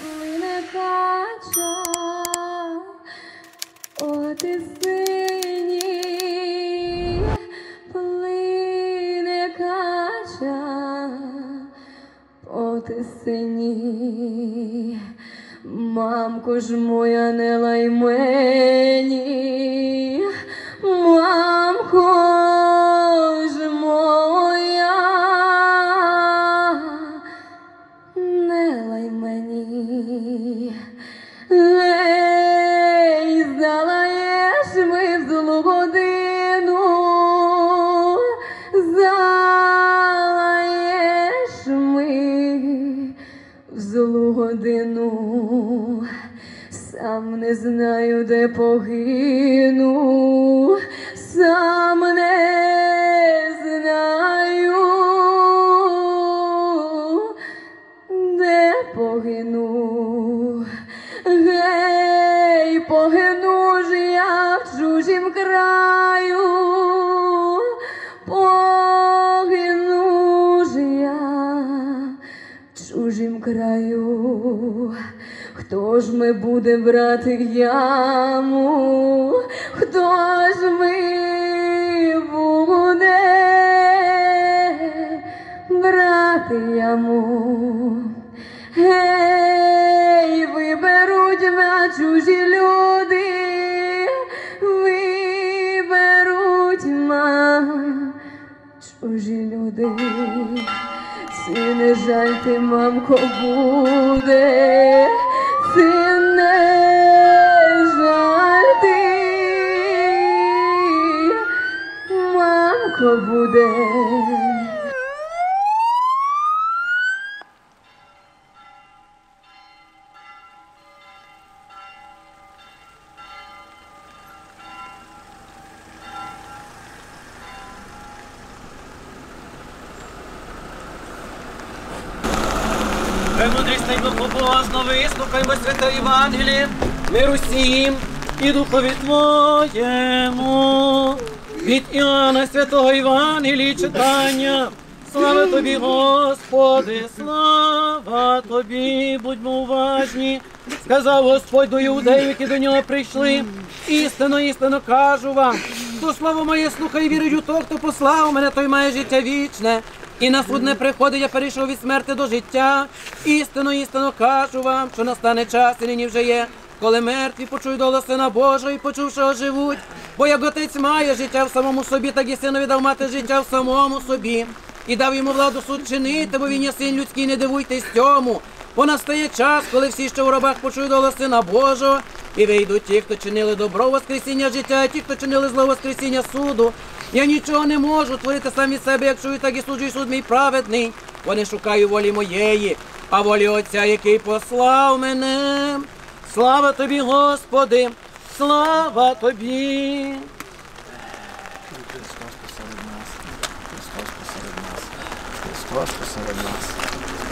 Плине кача, от і синій, плине кача, от і синій. Мамко ж моя не лай мені, мамко не мені, Ей, залаєш ми в злу годину, залаєш ми в злу годину, сам не знаю, де погину, сам не погину. Гей, погину ж я в чужім краю, погину ж я в чужім краю. Хто ж ми буде брати яму? Хто ж ми буде брати яму? Гей, виберуть мене чужі люди, виберуть мене чужі люди. Чи не жаль ти, мамко, буде, Премудрість благобожно вислухаймо святе Євангеліє, миру всім і духові Твоєму. Від Іоанна святого Євангелії читання. Слава тобі, Господи, слава тобі, будьмо уважні. Сказав Господь до іудеїв, які до нього прийшли. Істинно, істинно кажу вам. Хто слово моє вірить у того, хто послав мене, той має життя вічне. І на суд не приходить, я перейшов від смерти до життя. Істинно, істинно кажу вам, що настане час, і нині вже є, коли мертві почують голос Сина Божого і почувши оживуть. Бо як отець має життя в самому собі, так і синові дав мати життя в самому собі. І дав йому владу суд чинити, бо він є син людський, не дивуйтесь цьому. Бо настає час, коли всі, що в робах почують голос Сина Божого, і вийдуть ті, хто чинили добро Воскресіння життя, а ті, хто чинили зло Воскресіння суду. Я нічого не можу творити сам від себе, як чую, так і суджує суд мій праведний. Бо не шукаю волі моєї, а волі Отця, який послав мене. Слава тобі, Господи, слава тобі. Христос посеред нас, Христос посеред нас, Христос посеред нас.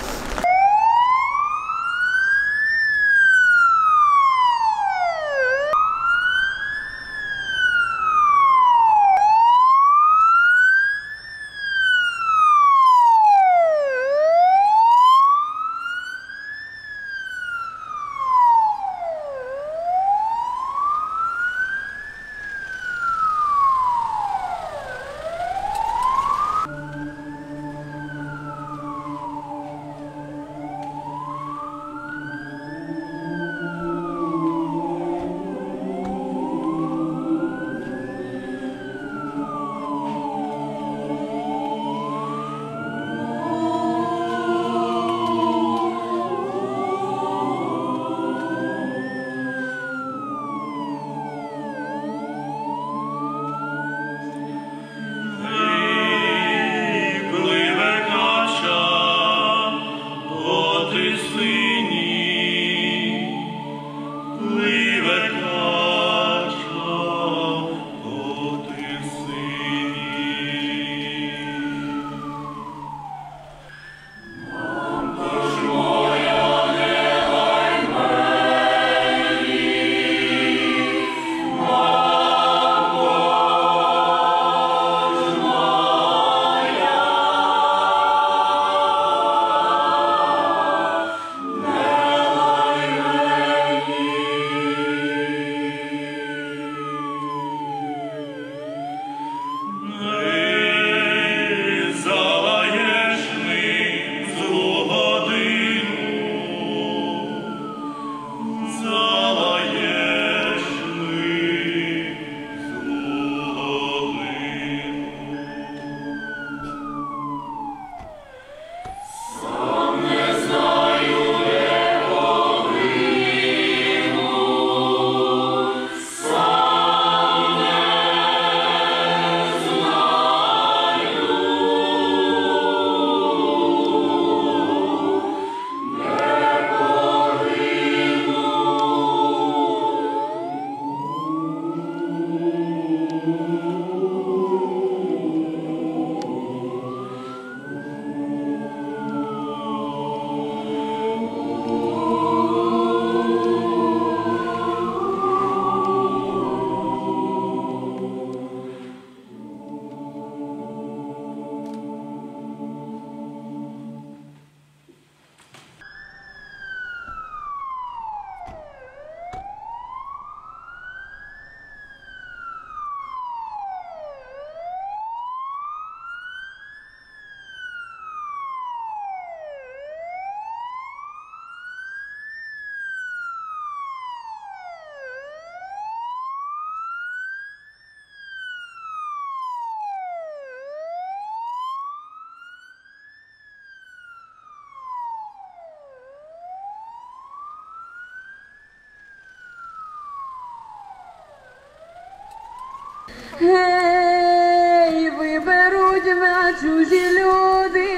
Гей, виберуть на чужі люди,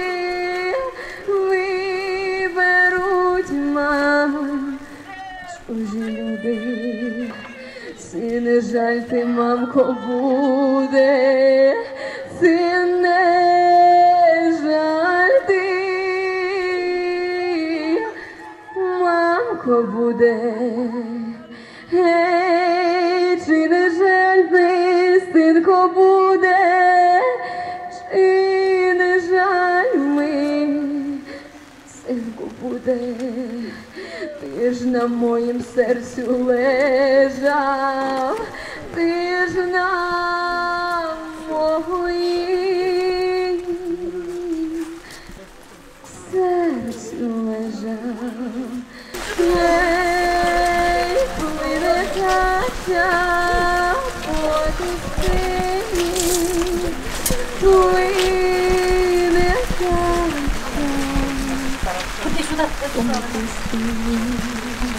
виберуть мам, чужі люди. Си не жаль ти, мамко, буде, си не жаль ти, мамко буде. Гей, буде, ти ж на моїм серцю лежав, ти ж на моїм серцю лежав. Ей, плине кача como possível.